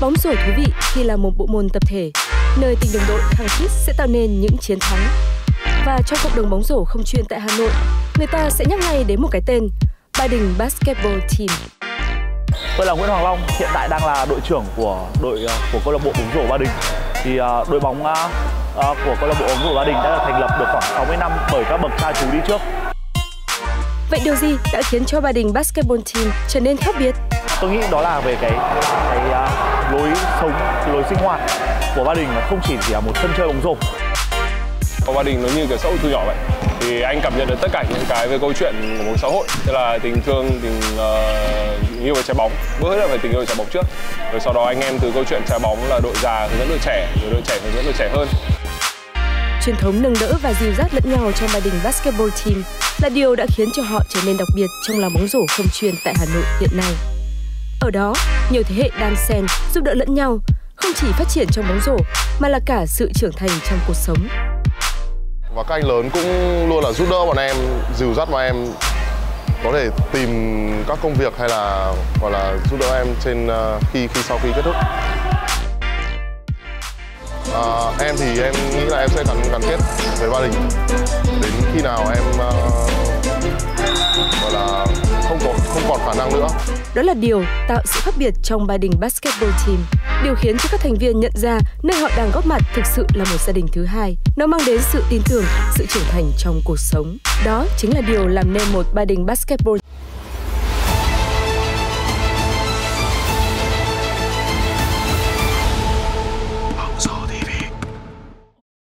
Bóng rổ thú vị khi là một bộ môn tập thể, nơi tình đồng đội thăng khít sẽ tạo nên những chiến thắng. Và trong cộng đồng bóng rổ không chuyên tại Hà Nội, người ta sẽ nhắc ngay đến một cái tên, Ba Đình Basketball Team. Tôi là Nguyễn Hoàng Long, hiện tại đang là đội trưởng của đội ờ, của câu lạc bộ bóng rổ Ba Đình. Thì uh, đội bóng uh, của câu lạc bộ bóng rổ Ba Đình đã được thành lập được khoảng 60 năm bởi các bậc cha chú đi trước. Vậy điều gì đã khiến cho Ba Đình Basketball Team trở nên khác biệt? Tôi nghĩ đó là về cái cái uh, lối sống, lối sinh hoạt của Ba Đình không chỉ chỉ là một sân chơi bóng rổ. Có gia đình nó như cái xã hội thu nhỏ vậy. Thì anh cảm nhận được tất cả những cái về câu chuyện của một xã hội tức là tình thương tình uh, yêu về trái bóng. Bữa hết là phải tình yêu về trái bóng trước. Rồi sau đó anh em từ câu chuyện trái bóng là đội già hướng dẫn đội trẻ rồi đội trẻ hướng dẫn đội trẻ hơn. Truyền thống nâng đỡ và dìu dắt lẫn nhau trong gia đình basketball team là điều đã khiến cho họ trở nên đặc biệt trong làng bóng rổ không chuyên tại Hà Nội hiện nay. Ở đó, nhiều thế hệ đan xen giúp đỡ lẫn nhau, không chỉ phát triển trong bóng rổ mà là cả sự trưởng thành trong cuộc sống. Và các anh lớn cũng luôn là giúp đỡ bọn em dìu dắt bọn em có thể tìm các công việc hay là gọi là giúp đỡ em trên ờ, khi khi sau khi kết thúc. À, em thì em nghĩ là em sẽ gắn gắn kết với gia đình. Đến khi nào em uh, đó là điều tạo sự khác biệt trong Ba Đình Basketball Team điều khiến cho các thành viên nhận ra nơi họ đang góp mặt thực sự là một gia đình thứ hai. Nó mang đến sự tin tưởng, sự trưởng thành trong cuộc sống. Đó chính là điều làm nên một Ba Đình Basketball